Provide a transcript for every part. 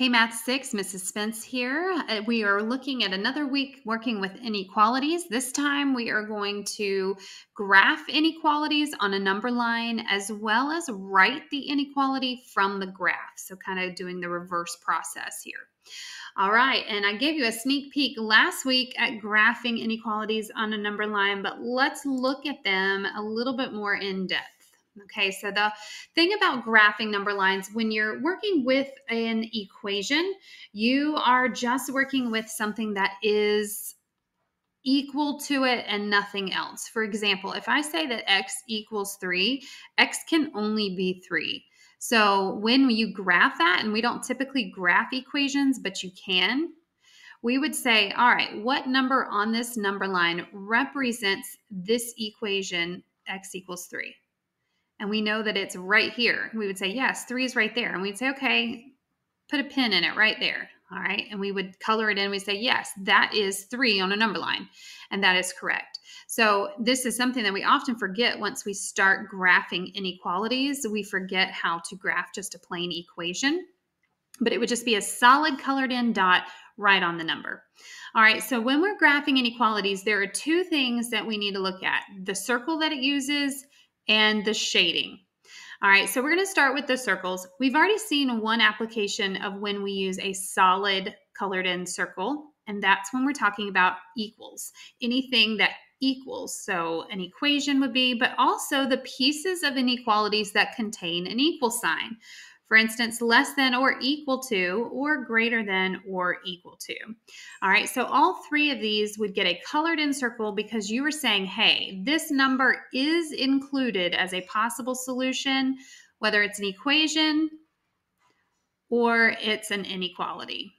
Hey, Math 6, Mrs. Spence here. Uh, we are looking at another week working with inequalities. This time we are going to graph inequalities on a number line as well as write the inequality from the graph. So, kind of doing the reverse process here. All right, and I gave you a sneak peek last week at graphing inequalities on a number line, but let's look at them a little bit more in depth. Okay, so the thing about graphing number lines, when you're working with an equation, you are just working with something that is equal to it and nothing else. For example, if I say that x equals 3, x can only be 3. So when you graph that, and we don't typically graph equations, but you can, we would say, all right, what number on this number line represents this equation x equals 3? And we know that it's right here, we would say, yes, three is right there. And we'd say, okay, put a pin in it right there. All right. And we would color it in. We say, yes, that is three on a number line. And that is correct. So this is something that we often forget once we start graphing inequalities. We forget how to graph just a plain equation. But it would just be a solid colored in dot right on the number. All right, so when we're graphing inequalities, there are two things that we need to look at the circle that it uses and the shading. All right, so we're going to start with the circles. We've already seen one application of when we use a solid colored in circle, and that's when we're talking about equals. Anything that equals, so an equation would be, but also the pieces of inequalities that contain an equal sign. For instance, less than or equal to, or greater than or equal to. All right, so all three of these would get a colored in circle because you were saying, hey, this number is included as a possible solution, whether it's an equation or it's an inequality,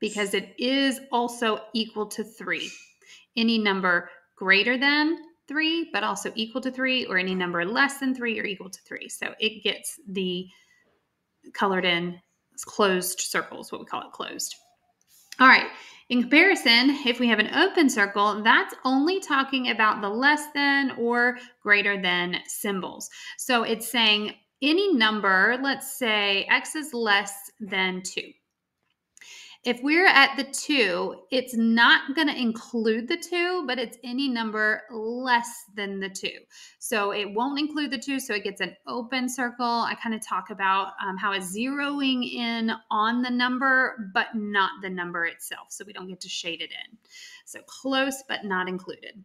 because it is also equal to three. Any number greater than three, but also equal to three, or any number less than three or equal to three. So it gets the colored in closed circles, what we call it closed. All right. In comparison, if we have an open circle, that's only talking about the less than or greater than symbols. So it's saying any number, let's say x is less than 2. If we're at the two, it's not going to include the two, but it's any number less than the two. So it won't include the two, so it gets an open circle. I kind of talk about um, how it's zeroing in on the number, but not the number itself. So we don't get to shade it in. So close, but not included.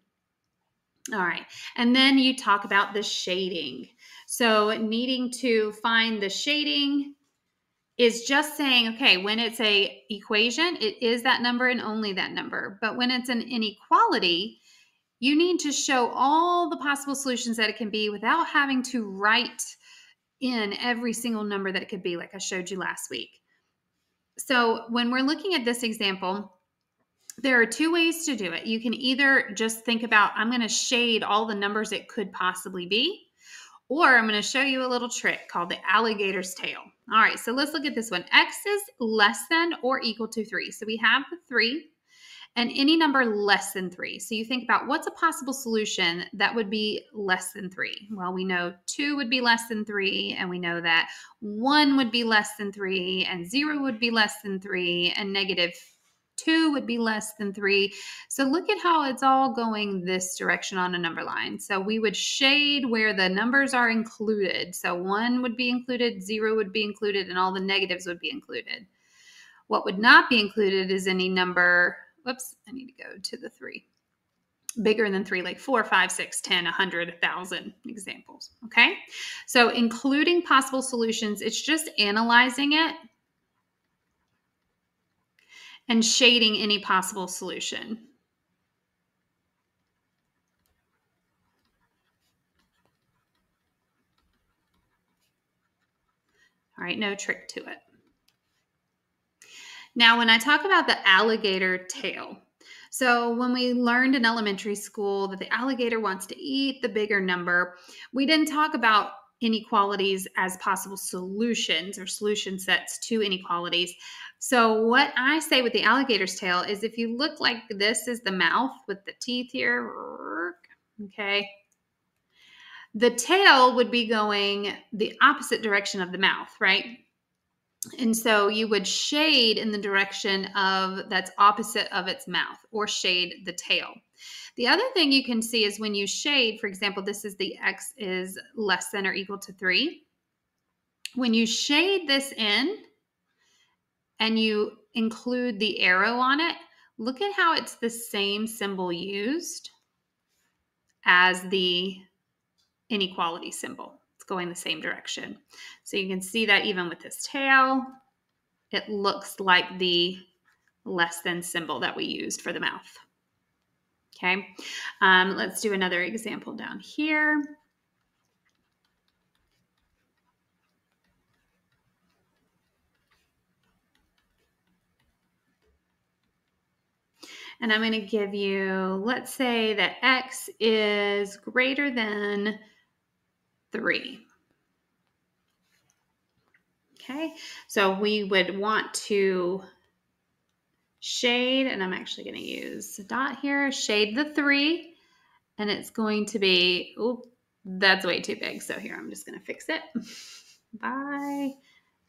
All right. And then you talk about the shading. So needing to find the shading is just saying, okay, when it's a equation, it is that number and only that number. But when it's an inequality, you need to show all the possible solutions that it can be without having to write in every single number that it could be, like I showed you last week. So when we're looking at this example, there are two ways to do it. You can either just think about, I'm going to shade all the numbers it could possibly be, or I'm going to show you a little trick called the alligator's tail. All right, so let's look at this one. X is less than or equal to 3. So we have the 3 and any number less than 3. So you think about what's a possible solution that would be less than 3? Well, we know 2 would be less than 3, and we know that 1 would be less than 3, and 0 would be less than 3, and negative two would be less than three. So look at how it's all going this direction on a number line. So we would shade where the numbers are included. So one would be included, zero would be included, and all the negatives would be included. What would not be included is any number, whoops, I need to go to the three. Bigger than three, like four, five, six, ten, a hundred, a thousand examples. Okay. So including possible solutions, it's just analyzing it and shading any possible solution. All right, no trick to it. Now, when I talk about the alligator tail, so when we learned in elementary school that the alligator wants to eat the bigger number, we didn't talk about inequalities as possible solutions or solution sets to inequalities. So, what I say with the alligator's tail is if you look like this is the mouth with the teeth here, okay, the tail would be going the opposite direction of the mouth, right? And so you would shade in the direction of that's opposite of its mouth or shade the tail. The other thing you can see is when you shade, for example, this is the x is less than or equal to 3. When you shade this in and you include the arrow on it, look at how it's the same symbol used as the inequality symbol. It's going the same direction. So you can see that even with this tail, it looks like the less than symbol that we used for the mouth. Okay, um, let's do another example down here. And I'm going to give you, let's say that x is greater than 3. Okay, so we would want to shade, and I'm actually going to use a dot here, shade the 3, and it's going to be, oh, that's way too big. So here, I'm just going to fix it by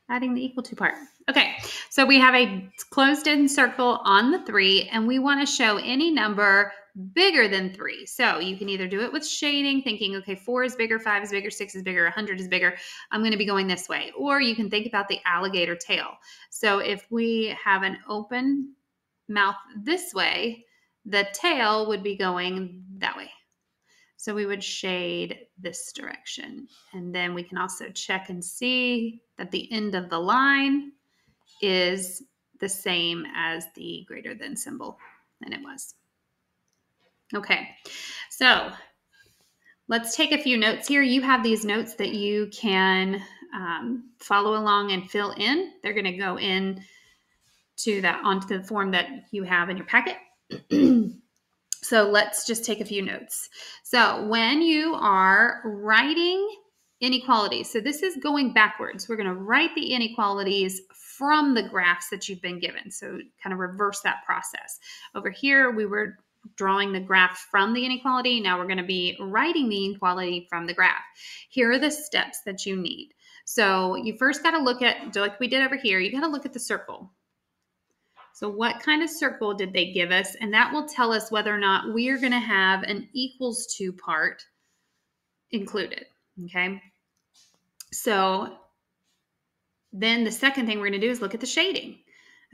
adding the equal to part. Okay, so we have a closed in circle on the three, and we want to show any number bigger than three. So you can either do it with shading, thinking, okay, four is bigger, five is bigger, six is bigger, 100 is bigger. I'm going to be going this way. Or you can think about the alligator tail. So if we have an open mouth this way, the tail would be going that way. So we would shade this direction. And then we can also check and see that the end of the line is the same as the greater than symbol than it was. Okay, so let's take a few notes here. You have these notes that you can um, follow along and fill in. They're going to go in to that onto the form that you have in your packet. So let's just take a few notes. So when you are writing inequalities, so this is going backwards. We're going to write the inequalities from the graphs that you've been given. So kind of reverse that process. Over here, we were drawing the graph from the inequality. Now we're going to be writing the inequality from the graph. Here are the steps that you need. So you first got to look at, like we did over here, you got to look at the circle. So what kind of circle did they give us? And that will tell us whether or not we are going to have an equals to part included. Okay. So then the second thing we're going to do is look at the shading.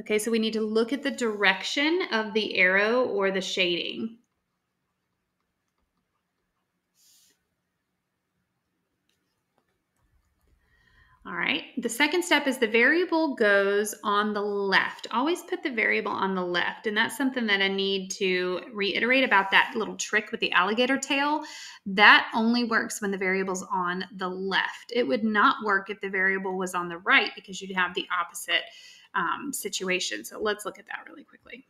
Okay, so we need to look at the direction of the arrow or the shading. All right, the second step is the variable goes on the left. Always put the variable on the left. And that's something that I need to reiterate about that little trick with the alligator tail. That only works when the variable's on the left. It would not work if the variable was on the right because you'd have the opposite um, situation. So let's look at that really quickly.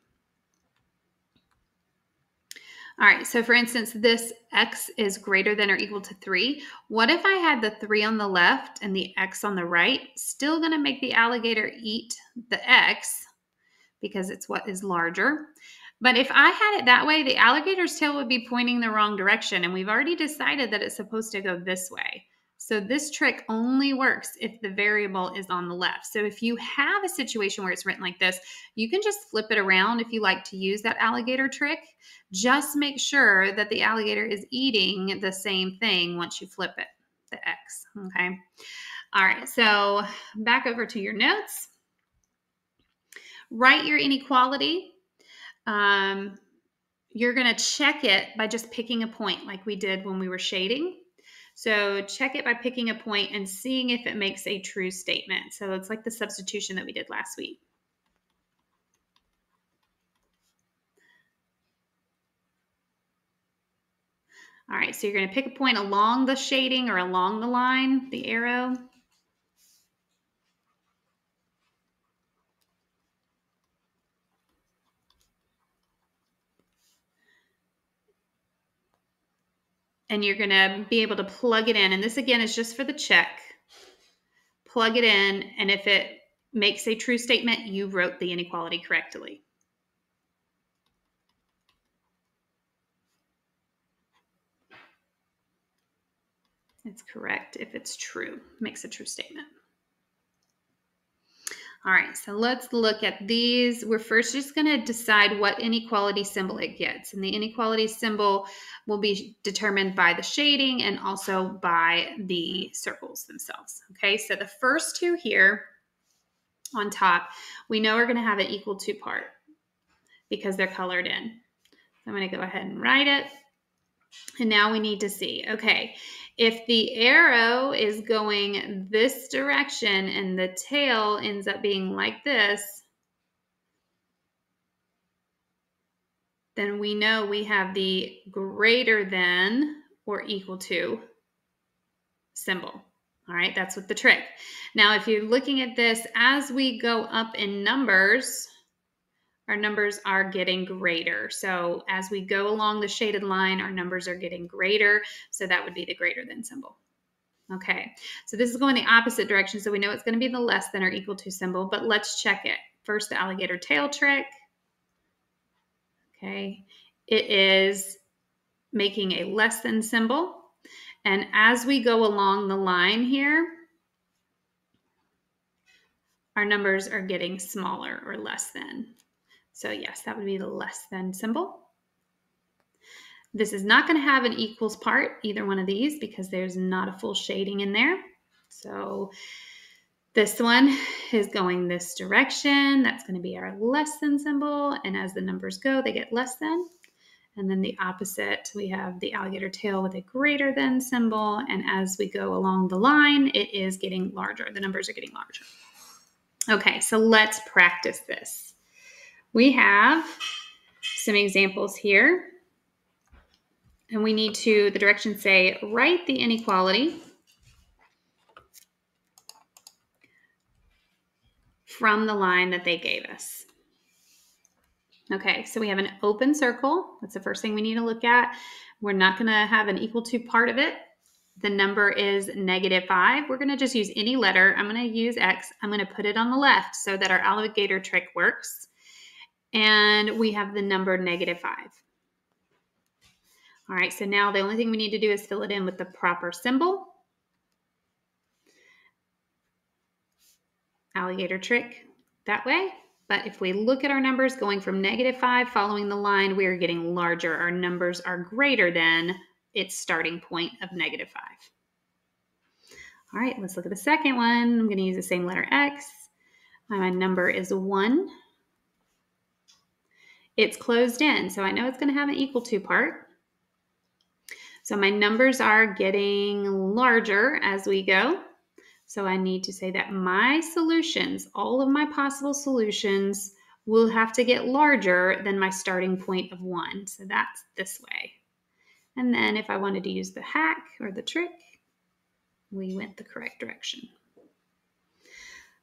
All right, so for instance, this x is greater than or equal to 3. What if I had the 3 on the left and the x on the right? Still going to make the alligator eat the x because it's what is larger. But if I had it that way, the alligator's tail would be pointing the wrong direction, and we've already decided that it's supposed to go this way. So this trick only works if the variable is on the left. So if you have a situation where it's written like this, you can just flip it around if you like to use that alligator trick. Just make sure that the alligator is eating the same thing once you flip it, the X, okay? All right, so back over to your notes. Write your inequality. Um, you're gonna check it by just picking a point like we did when we were shading. So check it by picking a point and seeing if it makes a true statement. So it's like the substitution that we did last week. All right, so you're going to pick a point along the shading or along the line, the arrow. And you're going to be able to plug it in. And this again is just for the check. Plug it in, and if it makes a true statement, you wrote the inequality correctly. It's correct if it's true, makes a true statement. All right, so let's look at these. We're first just going to decide what inequality symbol it gets. And the inequality symbol will be determined by the shading and also by the circles themselves. Okay, so the first two here on top, we know we're going to have an equal to part because they're colored in. I'm going to go ahead and write it. And now we need to see, okay, if the arrow is going this direction and the tail ends up being like this, then we know we have the greater than or equal to symbol. All right, that's what the trick. Now, if you're looking at this, as we go up in numbers, our numbers are getting greater. So as we go along the shaded line, our numbers are getting greater. So that would be the greater than symbol. Okay, so this is going the opposite direction. So we know it's going to be the less than or equal to symbol, but let's check it. First, the alligator tail trick. Okay, it is making a less than symbol. And as we go along the line here, our numbers are getting smaller or less than. So yes, that would be the less than symbol. This is not going to have an equals part, either one of these, because there's not a full shading in there. So this one is going this direction. That's going to be our less than symbol. And as the numbers go, they get less than. And then the opposite, we have the alligator tail with a greater than symbol. And as we go along the line, it is getting larger. The numbers are getting larger. Okay, so let's practice this. We have some examples here. And we need to, the directions say, write the inequality from the line that they gave us. Okay, so we have an open circle. That's the first thing we need to look at. We're not going to have an equal to part of it. The number is negative 5. We're going to just use any letter. I'm going to use X. I'm going to put it on the left so that our alligator trick works and we have the number negative 5. All right, so now the only thing we need to do is fill it in with the proper symbol. Alligator trick that way. But if we look at our numbers going from negative 5 following the line, we are getting larger. Our numbers are greater than its starting point of negative 5. All right, let's look at the second one. I'm going to use the same letter X. My number is 1 it's closed in. So I know it's going to have an equal to part. So my numbers are getting larger as we go. So I need to say that my solutions, all of my possible solutions, will have to get larger than my starting point of one. So that's this way. And then if I wanted to use the hack or the trick, we went the correct direction.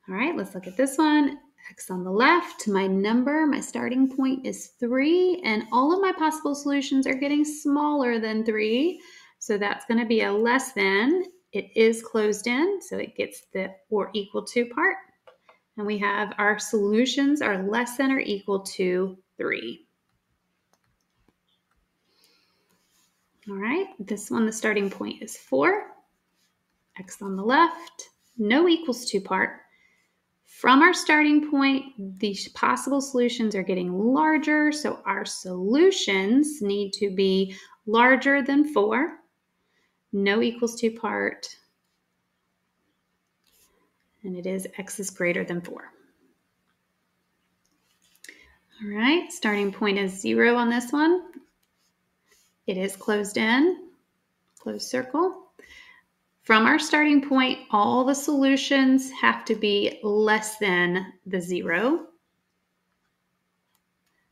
All right, let's look at this one. X on the left. My number, my starting point is 3, and all of my possible solutions are getting smaller than 3. So that's going to be a less than. It is closed in, so it gets the or equal to part. And we have our solutions are less than or equal to 3. All right, this one, the starting point is 4. X on the left, no equals to part. From our starting point, the possible solutions are getting larger, so our solutions need to be larger than 4, no equals to part, and it is x is greater than 4. All right, starting point is 0 on this one. It is closed in, closed circle. From our starting point, all the solutions have to be less than the zero.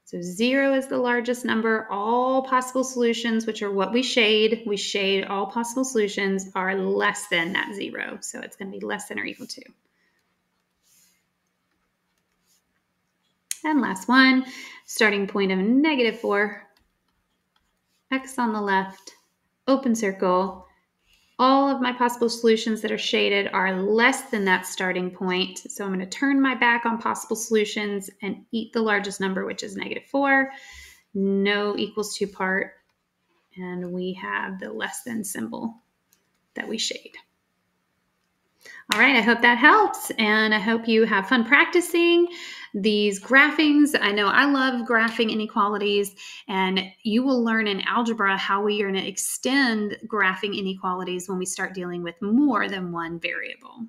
So zero is the largest number. All possible solutions, which are what we shade, we shade all possible solutions are less than that zero. So it's going to be less than or equal to. And last one, starting point of negative four, x on the left, open circle, all of my possible solutions that are shaded are less than that starting point. So I'm going to turn my back on possible solutions and eat the largest number, which is negative 4. No equals 2 part. And we have the less than symbol that we shade. All right, I hope that helps. And I hope you have fun practicing these graphings. I know I love graphing inequalities, and you will learn in algebra how we are going to extend graphing inequalities when we start dealing with more than one variable.